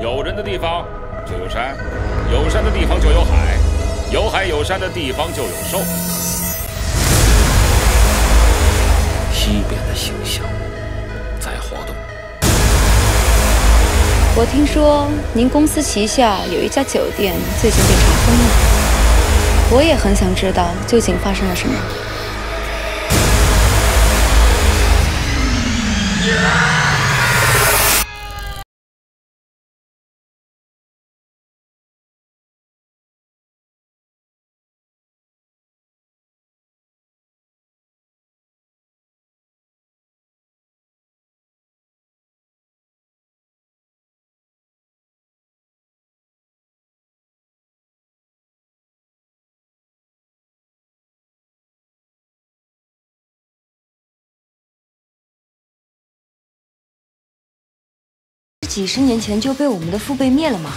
有人的地方就有山，有山的地方就有海，有海有山的地方就有兽。西边的形象在活动。我听说您公司旗下有一家酒店最近被查封了，我也很想知道究竟发生了什么。几十年前就被我们的父辈灭了吗？